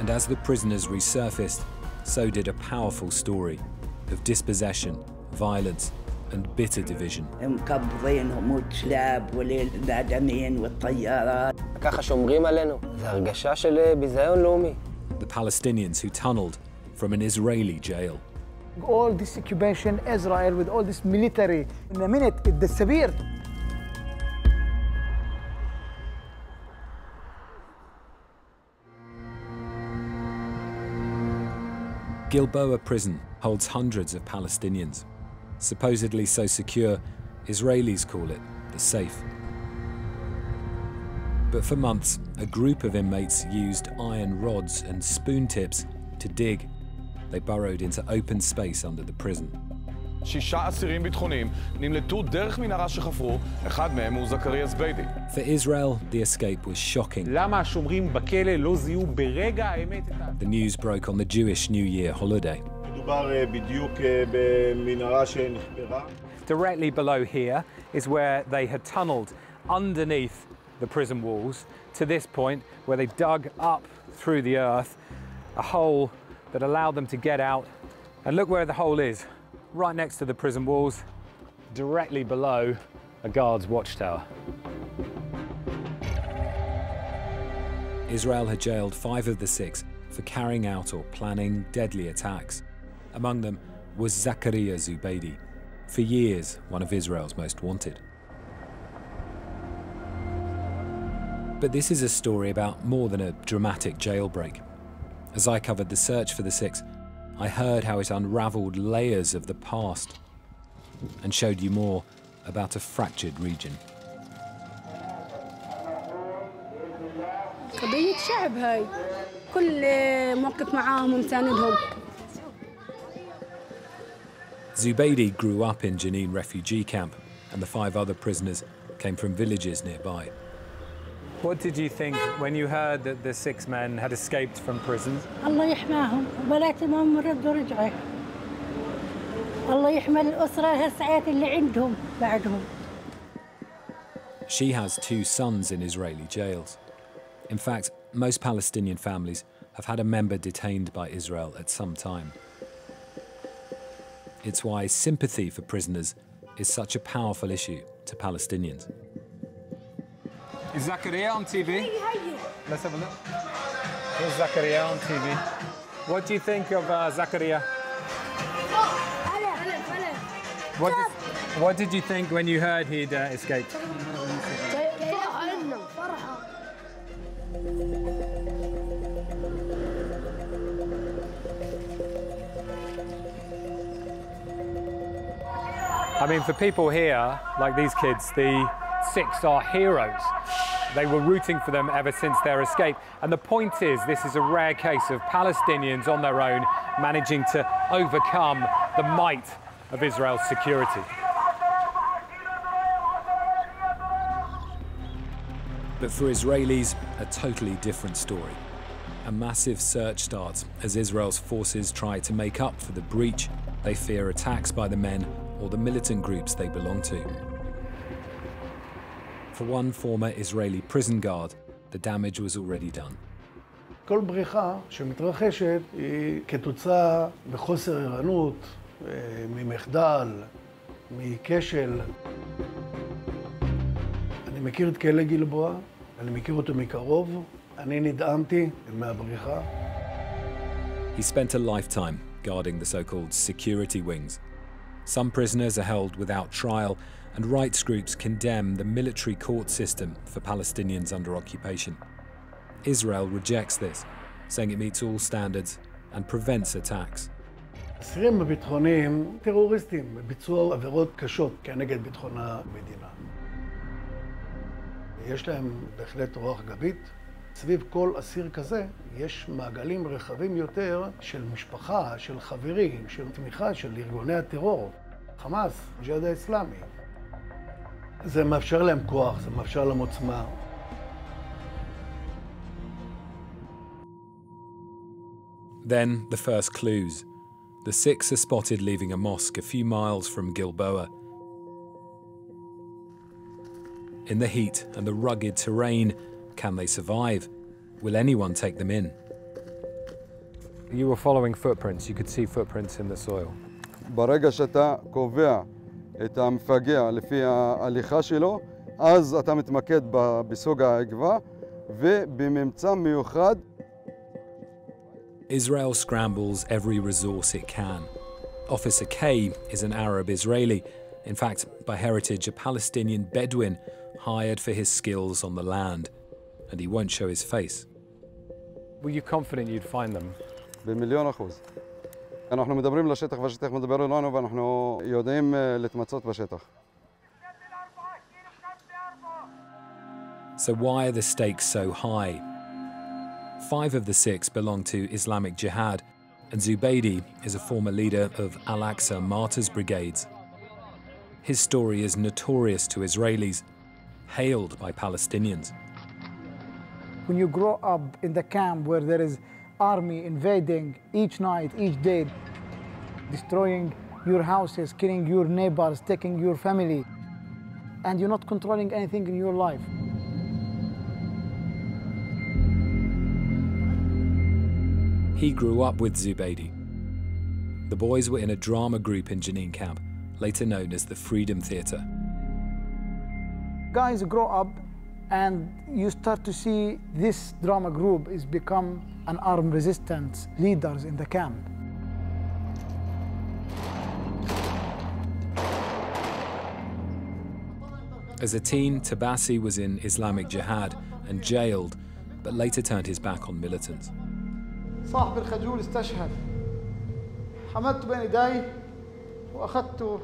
And as the prisoners resurfaced, so did a powerful story of dispossession, violence, and bitter division. مقبضينهم وتلاب والدعدمين والطيارات ככה שומרים עלינו. זו הרגשה של אה, ביזיון לאומי. The Palestinians who tunneled from an Israeli jail. all this occupation Israel with all this military in a minute it disappeared Gilboa prison holds hundreds of Palestinians. Supposedly so secure, Israelis call it the safe. But for months, a group of inmates used iron rods and spoon tips to dig. They burrowed into open space under the prison. שישה אסירים ביטחוניים נמלטו דרך מנהרה שחפרו, אחד מהם הוא זכריה זביידי. For Israel, the escape was shocking. למה השומרים בכלא לא זיהו ברגע האמת את ה... The news broke on the Jewish New Year holiday. מדובר בדיוק במנהרה שנחפרה. Directly below here is where they had tunneled underneath the prison walls to this point where they dug up through the earth a hole that allowed them to get out. And look where the hole is, right next to the prison walls, directly below a guard's watchtower. Israel had jailed five of the six for carrying out or planning deadly attacks. Among them was Zakaria Zubeidi, for years one of Israel's most wanted. But this is a story about more than a dramatic jailbreak. As I covered the search for the six, I heard how it unraveled layers of the past and showed you more about a fractured region. قضية شعب هاي كل موقف معاهم ومساندهم Zubeidi grew up in Jenin refugee camp, and the five other prisoners came from villages nearby. What did you think when you heard that the six men had escaped from prison? الله يحماهم وبناتهم ردوا رجعوا الله يحمي الأسرة هالساعات اللي عندهم بعدهم She has two sons in Israeli jails. In fact, most Palestinian families have had a member detained by Israel at some time. It's why sympathy for prisoners is such a powerful issue to Palestinians. Is Zakaria on TV? Let's have a look. Here's Zakaria on TV. What do you think of uh, Zakaria? What did, what did you think when you heard he'd uh, escaped? I mean, for people here, like these kids, the six are heroes. They were rooting for them ever since their escape. And the point is, this is a rare case of Palestinians on their own managing to overcome the might of Israel's security. But for Israelis, a totally different story. A massive search starts as Israel's forces try to make up for the breach. They fear attacks by the men or the militant groups they belong to. For one former Israeli prison guard, the damage was already done. כל בריחה שמתרחשת היא כתוצאה מחוסר ערנות, אה, ממחדל, מכשל. אני מכיר את כלא גלבוע, אני מכיר אותו מקרוב, אני נדהמתי מהבריחה. He spent a lifetime guarding the so-called security wings. Some prisoners are held without trial, and rights groups condemn the military court system for Palestinians under occupation. Israel rejects this, saying it meets all standards and prevents attacks. אסירים הביטחוניים טרוריסטים ביצעו עבירות קשות כנגד ביטחון המדינה. יש להם בהחלט רוח גבית, סביב כל אסיר כזה יש מעגלים רחבים יותר של משפחה, של חברים, של תמיכה של ארגוני הטרור, חמאס, ג'יהאד האסלאמי. זה מאפשר להם כוח, זה מאפשר להם עוצמה. Then the first clues. The six are spotted leaving a mosque a few miles from Gilboa. In the heat and the rugged terrain, can they survive? Will anyone take them in? You were following footprints. You could see footprints in the soil. ברגע שאתה קובע את המפגע לפי ההליכה שלו, אז אתה מתמקד בסוג העקבה ובממצא מיוחד Israel scrambles every resource it can. Officer K is an Arab Israeli, in fact, by heritage, a Palestinian Bedouin hired for his skills on the land, and he won't show his face. Were you confident you'd find them? So why are the stakes so high? Five of the six belong to Islamic Jihad, and Zubaydi is a former leader of Al-Aqsa Martyrs Brigades. His story is notorious to Israelis, hailed by Palestinians. When you grow up in the camp where there is army invading each night, each day, destroying your houses, killing your neighbors, taking your family, and you're not controlling anything in your life. He grew up with Zubaydi. The boys were in a drama group in Jenin camp, later known as the Freedom Theatre. Guys grow up and you start to see this drama group is become an armed resistance leaders in the camp. As a teen, Tabassi was in Islamic Jihad and jailed, but later turned his back on militants. صاحب الخجول استشهد حملته بين ايدي واخذته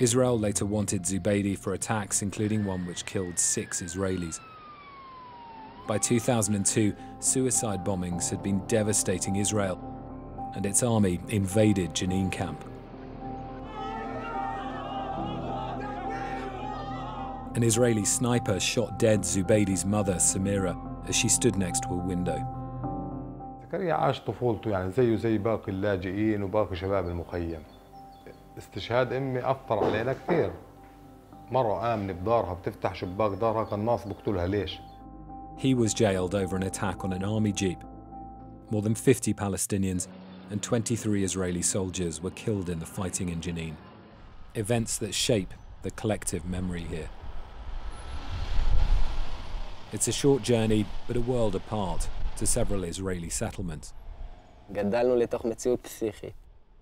Israel later wanted Zubaydi for attacks, including one which killed six Israelis. By 2002, suicide bombings had been devastating Israel, and its army invaded Jenin camp. An Israeli sniper shot dead Zubaydi's mother, Samira, as she stood next to a window. زكريا عاش طفولته يعني زيه زي باقي اللاجئين وباقي شباب المخيم استشهاد امي اثر علينا كثير مرة آمنة بدارها بتفتح شباك دارها قناص بقتلها ليش؟ He was jailed over an attack on an army jeep. More than 50 Palestinians and 23 Israeli soldiers were killed in the fighting in Jenin. Events that shape the collective memory here. It's a short journey, but a world apart to several Israeli settlements. גדלנו לתוך מציאות פסיכית.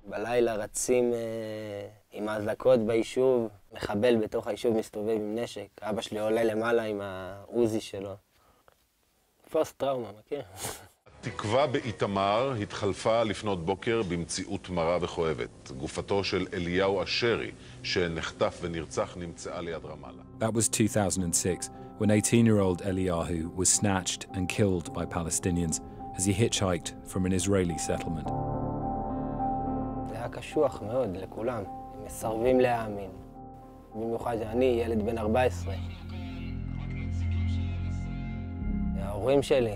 בלילה רצים אה, עם האזעקות ביישוב, מחבל בתוך היישוב מסתובב עם נשק, אבא שלי עולה למעלה עם העוזי שלו. פוסט טראומה, מכיר? תקווה באיתמר התחלפה לפנות בוקר במציאות מרה וכואבת. גופתו של אליהו אשרי, שנחטף ונרצח, נמצאה ליד רמאללה. That was 2006, when 18-year-old Eliyahu was snatched and killed by Palestinians as he hitchhiked from an Israeli settlement. היה קשוח מאוד לכולם. מסרבים להאמין. במיוחד אני, ילד בן 14. ההורים שלי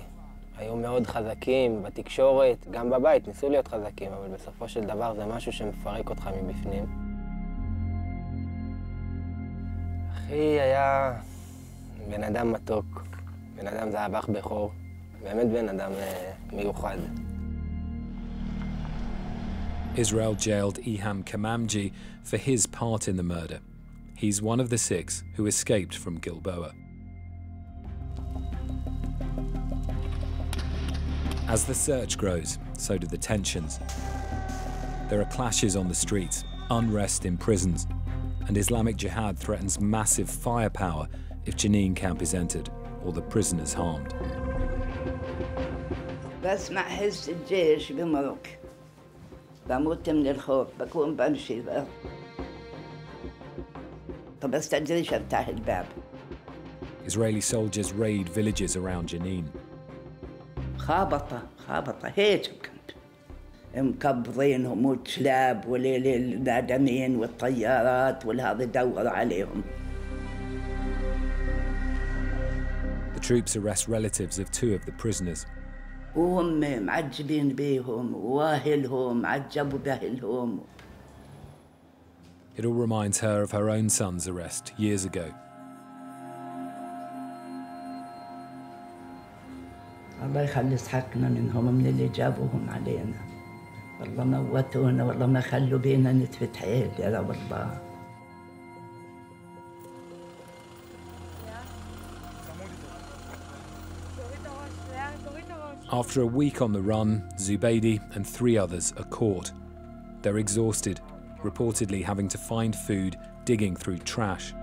היו מאוד חזקים בתקשורת, גם בבית, ניסו להיות חזקים, אבל בסופו של דבר זה משהו שמפרק אותך מבפנים. אחי היה בן אדם מתוק, בן אדם זה אב"ח בכור, באמת בן אדם אה, מיוחד. Israel jailed Iham Kamamji for his part in the murder. He's one of the six who escaped from Gilboa. As the search grows, so do the tensions. There are clashes on the streets, unrest in prisons, and Islamic Jihad threatens massive firepower if Jenin camp is entered or the prisoners harmed. بسمع حس الجيش بمرق بموت من الخوف بكون بمشي طب استدريش افتح الباب Israeli soldiers raid villages around Jenin. خابطة خابطة هيك كنت مكبضينهم والكلاب والنادمين والطيارات والهذا دور عليهم The troops arrest relatives of two of the prisoners. وهم معجبين بيهم واهلهم عجبوا بأهلهم. It all reminds her of her own son's arrest years ago. الله يخلص حقنا منهم من اللي جابوهم علينا. والله موتونا والله ما خلوا بينا نتفت حيل يا رب After a week on the run, Zubaydi and three others are caught. They're exhausted, reportedly having to find food digging through trash.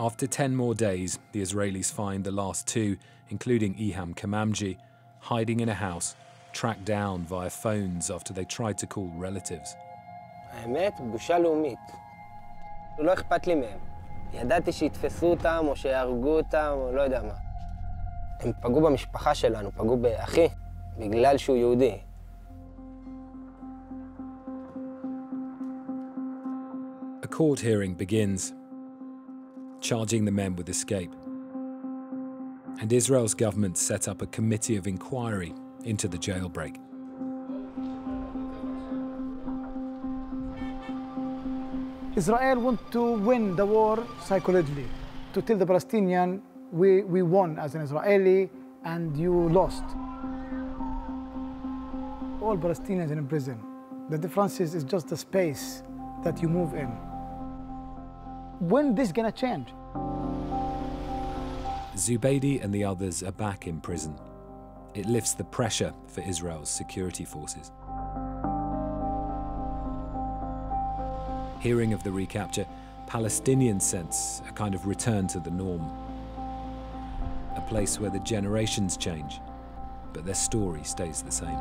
After 10 more days, the Israelis find the last two, including Iham Kamamji, hiding in a house, tracked down via phones after they tried to call relatives. האמת, בושה לאומית. לא אכפת לי מהם. ידעתי שיתפסו אותם, או שיהרגו אותם, או לא יודע מה. הם פגעו במשפחה שלנו, פגעו באחי, בגלל שהוא יהודי. A court hearing begins, charging the men with escape. And Israel's government set up a committee of inquiry into the jailbreak. Israel want to win the war psychologically, to tell the Palestinian, we, we won as an Israeli and you lost. All Palestinians in prison. The difference is, is just the space that you move in. When this gonna change? Zubaydi and the others are back in prison. It lifts the pressure for Israel's security forces. hearing of the recapture, Palestinians sense a kind of return to the norm. A place where the generations change, but their story stays the same.